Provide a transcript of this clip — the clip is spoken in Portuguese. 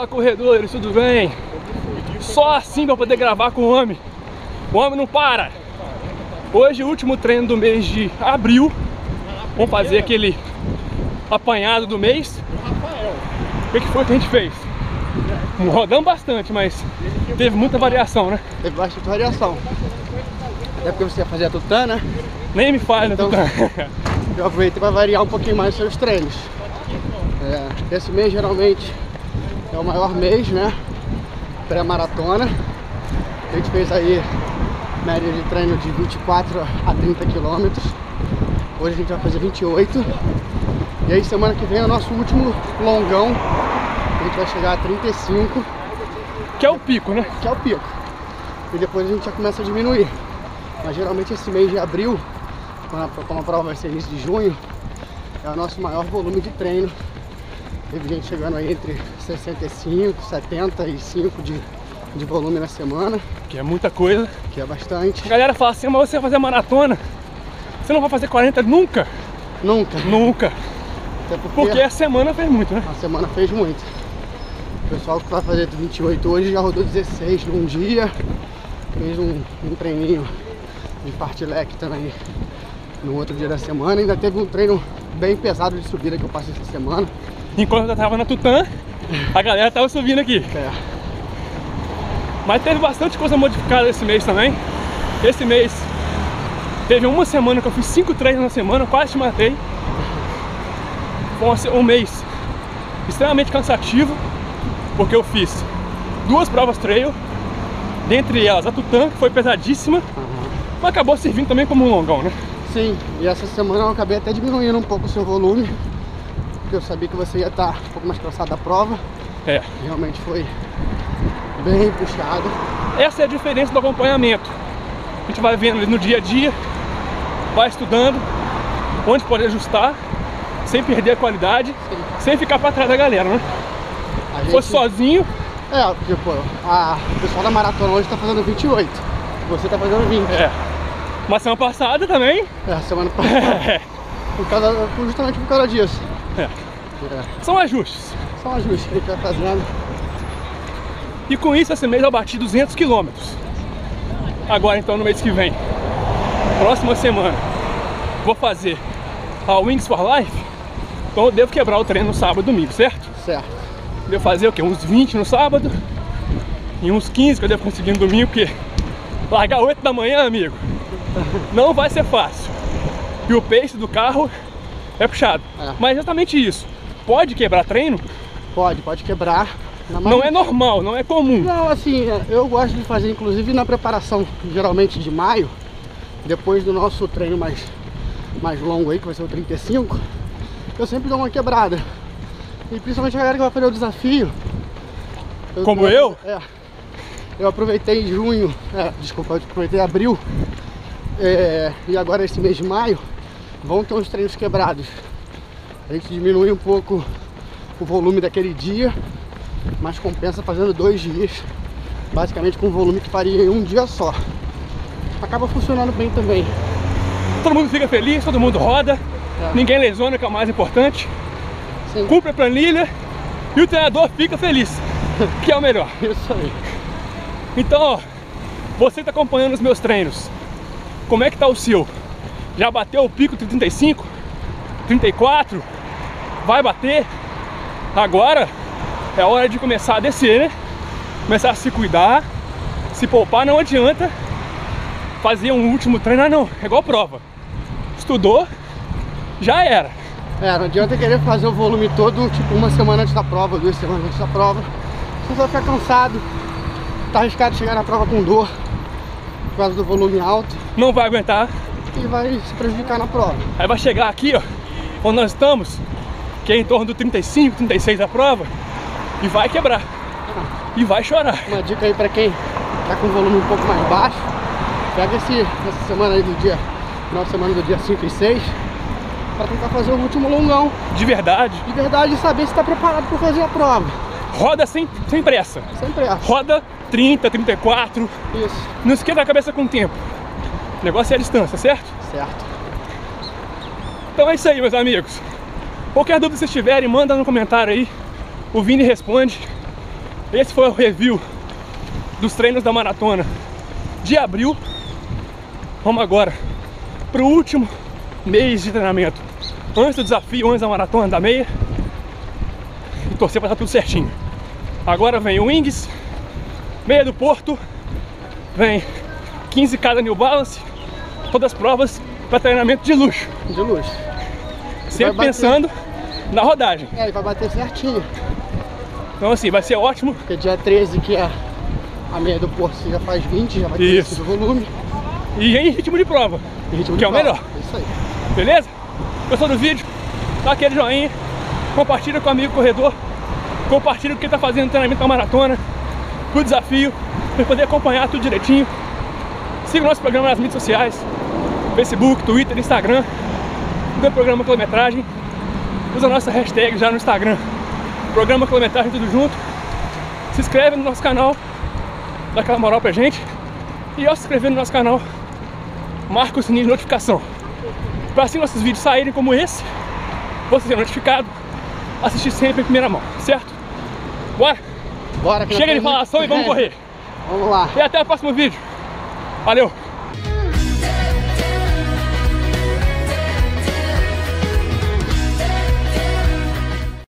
Fala corredores, tudo bem? Só assim pra poder gravar com o homem. O homem não para. Hoje, o último treino do mês de abril. Vamos fazer aquele apanhado do mês. O que foi que a gente fez? Rodamos bastante, mas teve muita variação, né? Teve bastante variação. Até porque você ia fazer a tutã, né? Nem me fale, Então- né, Eu aproveitei para variar um pouquinho mais os seus treinos. É, esse mês geralmente é o maior mês, né? Pré-maratona. A gente fez aí média de treino de 24 a 30 quilômetros. Hoje a gente vai fazer 28. E aí semana que vem é o nosso último longão. A gente vai chegar a 35, Que é o pico, né? que é o pico. E depois a gente já começa a diminuir. Mas geralmente esse mês de abril, quando a, a prova vai ser início de junho, é o nosso maior volume de treino. Teve gente chegando aí entre 65, 75 de, de volume na semana, Que é muita coisa. que é bastante. A galera fala assim, mas você vai fazer maratona? Você não vai fazer 40 nunca? Nunca. Nunca. Porque, Porque a semana fez muito, né? a semana fez muito. O pessoal que vai fazer 28 hoje já rodou 16 num dia, fez um, um treininho de fartlek também no outro dia da semana. Ainda teve um treino bem pesado de subida que eu passei essa semana. Enquanto eu tava na Tutã, a galera tava subindo aqui. É, Mas teve bastante coisa modificada esse mês também. Esse mês teve uma semana que eu fiz cinco treinos na semana, quase te matei. Foi um mês extremamente cansativo, porque eu fiz duas provas trail, dentre elas a Tutã, que foi pesadíssima, mas acabou servindo também como um longão, né? sim, e essa semana eu acabei até diminuindo um pouco o seu volume, porque eu sabia que você ia estar um pouco mais cansado da prova. É. Realmente foi bem puxado. Essa é a diferença do acompanhamento. A gente vai vendo no dia a dia, vai estudando, onde pode ajustar, sem perder a qualidade, sem ficar para trás da galera, né? A Se fosse sozinho, É, tipo, a, o pessoal da maratona hoje tá fazendo 28. Você tá fazendo 20. é. Mas semana passada também, É, semana passada. é. por causa, justamente por causa disso. É. É, São ajustes. são ajustes que a gente vai fazendo. E com isso, esse mês eu bati 200 quilômetros. Agora, então, no mês que vem, próxima semana, vou fazer a Wings for Life. Então, eu devo quebrar o treino no sábado e domingo, certo? Certo. Devo fazer o quê? Uns 20 no sábado e uns 15 que eu devo conseguir no domingo, porque largar 8 da manhã, amigo, não vai ser fácil. E o pace do carro é puxado. É. Mas exatamente isso. Pode quebrar treino? Pode, pode quebrar. Não é normal, não é comum. Não, assim, é, eu gosto de fazer, inclusive na preparação, geralmente de maio, depois do nosso treino mais, mais longo aí, que vai ser o 35, eu sempre dou uma quebrada. E principalmente a galera que vai fazer o desafio. Como eu? É. Eu aproveitei em junho, é, desculpa, eu aproveitei em abril. é, e agora esse mês de maio vão ter uns treinos quebrados. A gente diminui um pouco o volume daquele dia, mas compensa fazendo dois dias, basicamente com o volume que faria em um dia só. Acaba funcionando bem também. Todo mundo fica feliz, todo mundo roda, É. ninguém lesiona, que é o mais importante. Sim, Cumpre a planilha e o treinador fica feliz, que é o melhor. isso aí. Então, ó, você está acompanhando os meus treinos. Como é que tá o seu? Já bateu o pico de 35? 34? Vai bater? Agora é hora de começar a descer, né? Começar a se cuidar, se poupar, não adianta fazer um último treino, ah, não, é igual prova. Estudou, já era. É, não adianta querer fazer o volume todo, tipo, uma semana antes da prova, duas semanas antes da prova. Você vai ficar cansado, tá arriscado de chegar na prova com dor, por causa do volume alto, Não vai aguentar. E vai se prejudicar na prova. Aí vai chegar aqui, ó, onde nós estamos, que é em torno do 35, 36 da prova, e vai quebrar. E vai chorar. Uma dica aí pra quem tá com o volume um pouco mais baixo, pega esse, essa semana aí do dia, final de semana do dia 5 e 6, pra tentar fazer o último longão. De verdade. De verdade, saber se tá preparado pra fazer a prova. Roda sem, sem pressa. Sempre acho. Roda 30, 34. Isso, Não esquenta a cabeça com o tempo. O negócio é a distância, certo? certo. Então é isso aí, meus amigos. Qualquer dúvida que vocês tiverem, manda no comentário aí. o Vini responde. Esse foi o review dos treinos da maratona de abril. Vamos agora pro último mês de treinamento. Antes do desafio, antes da maratona da meia. E torcer para dar tudo certinho. Agora vem o Wings, meia do Porto, vem 15 cada New Balance, todas as provas para treinamento de luxo. De luxo. Sempre pensando na rodagem. É, e vai bater certinho. Então assim, vai ser ótimo. Porque dia 13 que é a meia do Porto já faz 20, já vai ter Isso. esse volume. E em ritmo de prova. Ritmo Que de é o melhor. Isso aí. Beleza? Gostou do vídeo? Dá aquele joinha, compartilha com o amigo corredor, compartilha o que tá fazendo no treinamento da maratona, o desafio, para poder acompanhar tudo direitinho. Siga o nosso programa nas mídias sociais, Facebook, Twitter, Instagram, do programa Quilometragem. Usa a nossa hashtag já no Instagram, programa Quilometragem tudo junto. Se inscreve no nosso canal, dá aquela moral pra gente. E ao se inscrever no nosso canal, marca o sininho de notificação para assim nossos vídeos saírem como esse, você ser notificado, assistir sempre em primeira mão, certo? Bora! Bora Chega de falação e vamos correr! Vamos lá. E até o próximo vídeo! Valeu!